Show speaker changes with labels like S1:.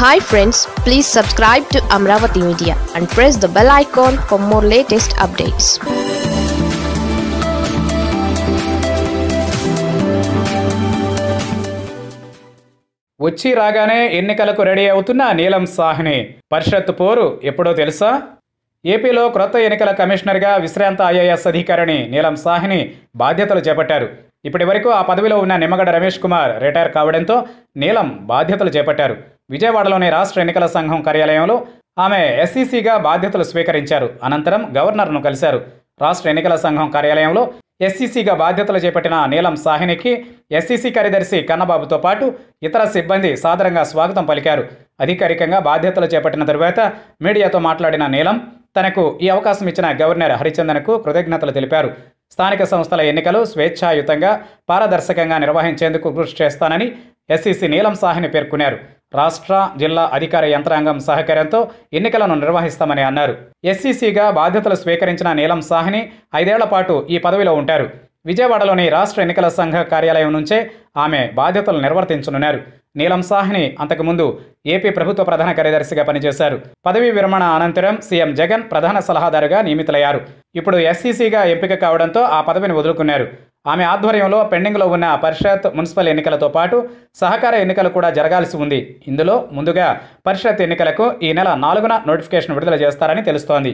S1: Hi friends please subscribe to Amaravati media and press the bell icon for more latest updates
S2: వచ్చి రాగానే ఎన్నికలకు ready అవుతున్న నీలం సాహ్ని. పరిషత్ పోరు ఎప్పుడో తెలుసా? ఏపీలో క్రొత్త ఎన్నికల కమిషనర్గా విశ్రాంత ఐఏఎస్ అధికారిని నీలం సాహ్ని బాధ్యతలు చేపట్టారు. ఇప్పటి వరకు ఆ పదవిలో ఉన్న నిమ్మగడ్డ రమేష్ కుమార్ రిటైర్ కావడంతో నీలం బాధ్యతలు చేపట్టారు. విజయవాడలోని రాష్ట్ర ఎన్నికల సంఘం కార్యాలయంలో ఆమె ఎస్సీసీగా బాధ్యతలు స్వీకరించారు. అనంతరం గవర్నర్ను కలిశారు. రాష్ట్ర ఎన్నికల సంఘం కార్యాలయంలో ఎస్సీసీగా బాధ్యతలు చేపట్టిన నీలం సాహినికి ఎస్సీసీ కార్యదర్శి కన్నబాబుతో పాటు ఇతర సిబ్బంది సాదరంగా స్వాగతం పలికారు. అధికారికంగా బాధ్యతలు చేపట్టిన తరువాత మీడియాతో మాట్లాడిన నీలం తనకు ఈ అవకాశం ఇచ్చిన గవర్నర్ హరిచందన్కు కృతజ్ఞతలు తెలిపారు. స్థానిక సంస్థల ఎన్నికలు స్వేచ్ఛాయుతంగా పారదర్శకంగా నిర్వహించేందుకు కృషి చేస్తానని ఎస్సీసీ నీలం సాహిని పేర్కొన్నారు. రాష్ట్ర జిల్లా అధికార యంత్రాంగం సహకారంతో ఎన్నికలను నిర్వహిస్తామని అన్నారు. ఎస్సీసీగా బాధ్యతలు స్వీకరించిన నీలం సాహ్ని ఐదేళ్ళ పాటు ఈ పదవిలో ఉంటారు. విజయవాడలోని రాష్ట్ర ఎన్నికల సంఘ కార్యాలయం నుంచే ఆమె బాధ్యతలు నిర్వర్తించనున్నారు. నీలం సాహ్ని అంతకుముందు ఏపీ ప్రభుత్వ ప్రధాన కార్యదర్శిగా పనిచేశారు. పదవీ విరమణ అనంతరం సీఎం జగన్ ప్రధాన సలహాదారుగా నియమితులయ్యారు. ఇప్పుడు ఎస్సీసీగా ఎంపిక కావడంతో ఆ పదవిని వదులుకున్నారు. ఆమె ఆధ్వర్యంలో పెండింగ్లో ఉన్న పరిషత్ మున్సిపల్ ఎన్నికలతో పాటు సహకార ఎన్నికలు కూడా జరగాల్సి ఉంది. ఇందులో ముందుగా పరిషత్ ఎన్నికలకు ఈ నెల నాలుగున నోటిఫికేషన్ విడుదల చేస్తారని తెలుస్తోంది.